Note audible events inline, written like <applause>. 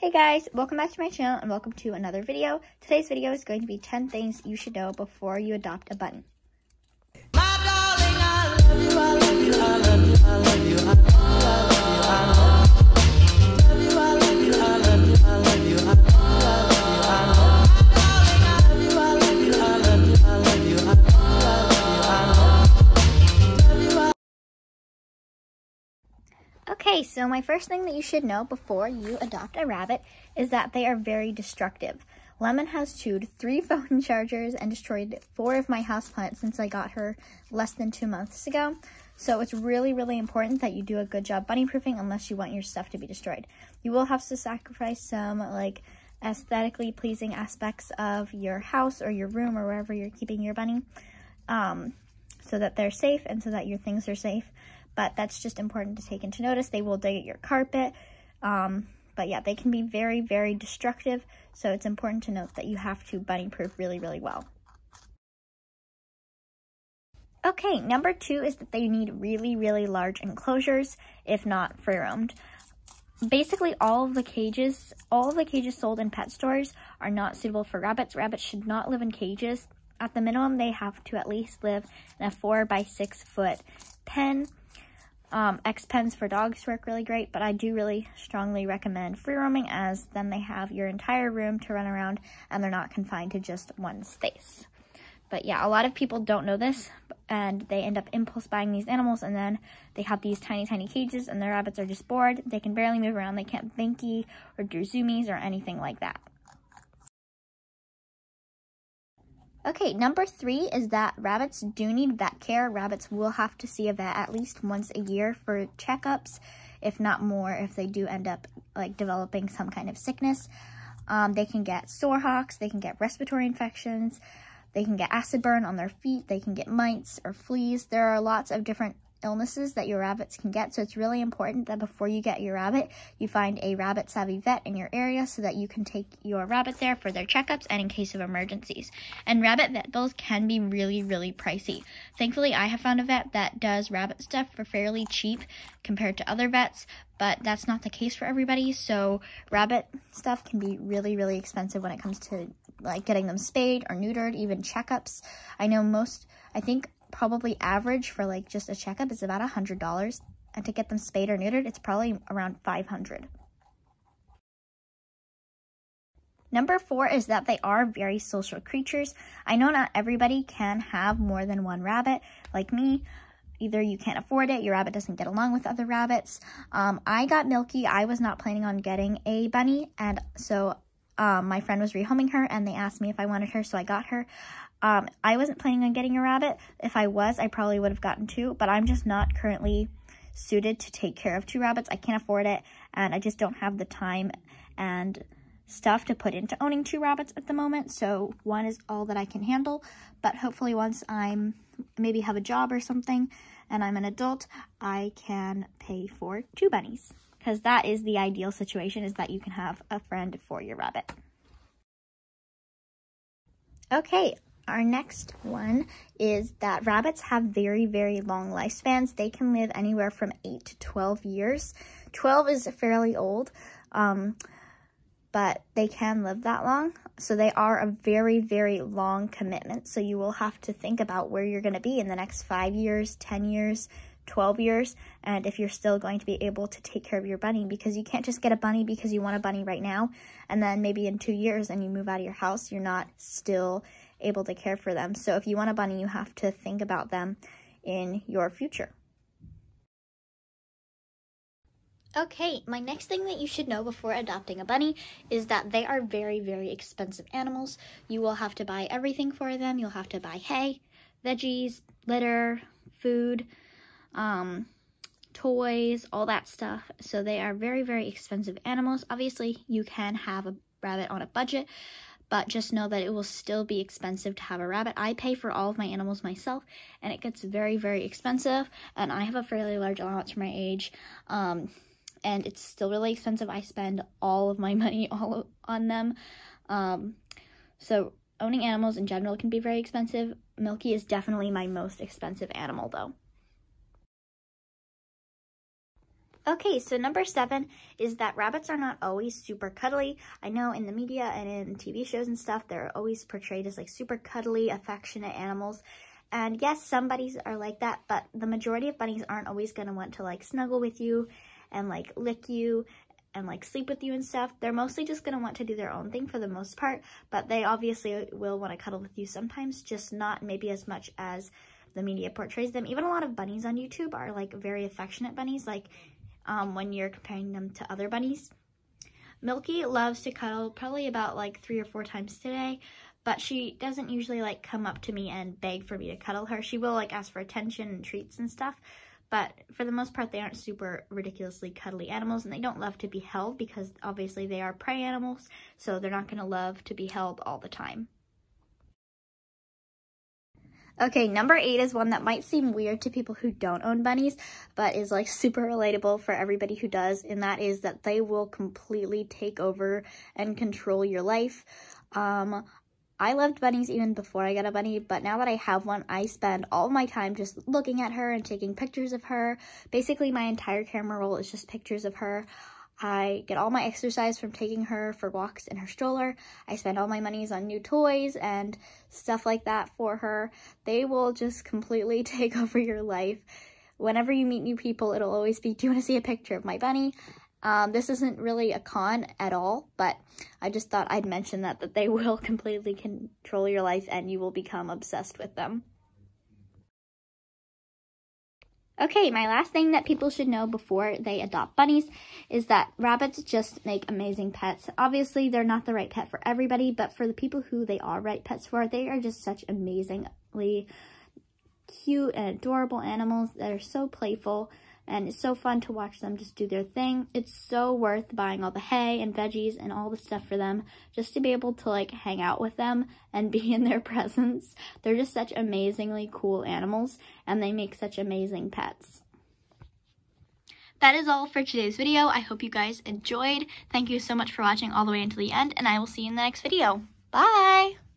Hey guys, welcome back to my channel and welcome to another video. Today's video is going to be 10 things you should know before you adopt a bunny. Okay, so my first thing that you should know before you adopt a rabbit is that they are very destructive. Lemon has chewed three <laughs> phone chargers and destroyed four of my houseplants since I got her less than two months ago. So it's really, really important that you do a good job bunny proofing unless you want your stuff to be destroyed. You will have to sacrifice some like aesthetically pleasing aspects of your house or your room or wherever you're keeping your bunny um, so that they're safe and so that your things are safe but that's just important to take into notice. They will dig at your carpet. Um, but yeah, they can be very, very destructive. So it's important to note that you have to bunny proof really, really well. Okay, number two is that they need really, really large enclosures, if not free roamed. Basically, all of the cages, all of the cages sold in pet stores are not suitable for rabbits. Rabbits should not live in cages. At the minimum, they have to at least live in a four by six foot pen um, X pens for dogs work really great, but I do really strongly recommend free roaming as then they have your entire room to run around and they're not confined to just one space. But yeah, a lot of people don't know this and they end up impulse buying these animals and then they have these tiny, tiny cages and their rabbits are just bored. They can barely move around. They can't binky or do zoomies or anything like that. Okay, number three is that rabbits do need vet care. Rabbits will have to see a vet at least once a year for checkups, if not more, if they do end up like developing some kind of sickness. Um, they can get sore hocks, they can get respiratory infections, they can get acid burn on their feet, they can get mites or fleas. There are lots of different illnesses that your rabbits can get. So it's really important that before you get your rabbit, you find a rabbit savvy vet in your area so that you can take your rabbit there for their checkups and in case of emergencies. And rabbit vet bills can be really, really pricey. Thankfully, I have found a vet that does rabbit stuff for fairly cheap compared to other vets, but that's not the case for everybody. So rabbit stuff can be really, really expensive when it comes to like getting them spayed or neutered, even checkups. I know most, I think probably average for like just a checkup is about a hundred dollars and to get them spayed or neutered it's probably around 500 Number four is that they are very social creatures. I know not everybody can have more than one rabbit, like me. Either you can't afford it, your rabbit doesn't get along with other rabbits. Um, I got Milky. I was not planning on getting a bunny, and so um, my friend was rehoming her, and they asked me if I wanted her, so I got her. Um, I wasn't planning on getting a rabbit. If I was, I probably would have gotten two, but I'm just not currently suited to take care of two rabbits. I can't afford it, and I just don't have the time and stuff to put into owning two rabbits at the moment, so one is all that I can handle, but hopefully once I'm, maybe have a job or something, and I'm an adult, I can pay for two bunnies, because that is the ideal situation, is that you can have a friend for your rabbit. Okay, our next one is that rabbits have very, very long lifespans. They can live anywhere from 8 to 12 years. 12 is fairly old, um, but they can live that long. So they are a very, very long commitment. So you will have to think about where you're going to be in the next 5 years, 10 years, 12 years and if you're still going to be able to take care of your bunny because you can't just get a bunny because you want a bunny right now and then maybe in two years and you move out of your house you're not still able to care for them. So if you want a bunny, you have to think about them in your future. Okay, my next thing that you should know before adopting a bunny is that they are very, very expensive animals. You will have to buy everything for them. You'll have to buy hay, veggies, litter, food, um, toys, all that stuff. So they are very, very expensive animals. Obviously, you can have a rabbit on a budget, but just know that it will still be expensive to have a rabbit. I pay for all of my animals myself, and it gets very, very expensive, and I have a fairly large allowance for my age, um, and it's still really expensive. I spend all of my <laughs> money all on them, um, so owning animals in general can be very expensive. Milky is definitely my most expensive animal, though. Okay, so number seven is that rabbits are not always super cuddly. I know in the media and in TV shows and stuff, they're always portrayed as like super cuddly, affectionate animals. And yes, some bunnies are like that, but the majority of bunnies aren't always going to want to like snuggle with you and like lick you and like sleep with you and stuff. They're mostly just going to want to do their own thing for the most part, but they obviously will want to cuddle with you sometimes, just not maybe as much as the media portrays them. Even a lot of bunnies on YouTube are like very affectionate bunnies. Like um, when you're comparing them to other bunnies. Milky loves to cuddle probably about like three or four times today, but she doesn't usually like come up to me and beg for me to cuddle her. She will like ask for attention and treats and stuff, but for the most part, they aren't super ridiculously cuddly animals and they don't love to be held because obviously they are prey animals, so they're not going to love to be held all the time. Okay, number eight is one that might seem weird to people who don't own bunnies, but is like <laughs> super relatable for everybody who does, and that is that they will completely take over and control your life. Um, I loved bunnies even before I got a bunny, but now that I have one, I spend all my time just looking at her and taking pictures of her. Basically, my entire camera roll is just pictures of her. I get all my exercise from taking her for walks in her stroller. I spend all my monies on new toys and stuff like that for her. They will just completely <laughs> take over your life. Whenever you meet new people, it'll always be, do you want to see a picture of my bunny? Um, this isn't really a con at all, but I just thought I'd mention that, that they <laughs> will completely control your life and you will become obsessed with them. Okay, my last thing that people should know before they adopt bunnies is that rabbits just make amazing pets. Obviously, they're not the right pet for everybody, but for the people who they are right pets for, they are just such amazingly cute and adorable animals that are so playful and it's so fun to watch them just do their thing. It's so worth buying all the hay and veggies and all the stuff for them just to be able to like hang out with them and be in their <laughs> presence. They're just such amazingly cool animals and they make such amazing pets. That is all for today's video. I hope you guys enjoyed. Thank you so much for watching all the way until the end and I will see you in the next video. Bye!